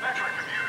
Metric commuters,